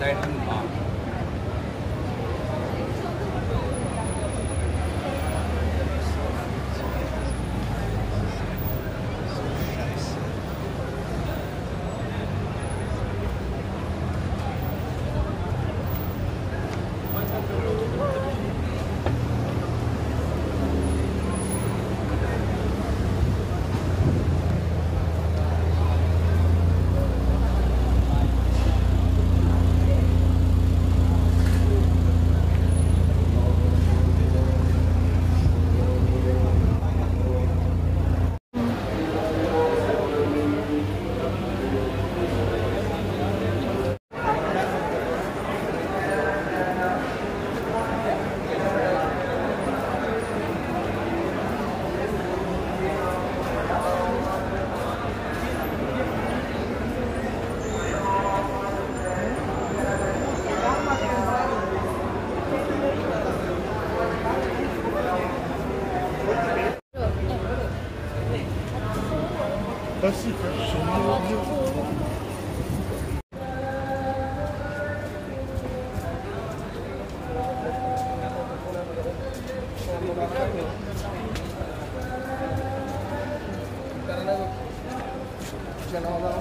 Đây. General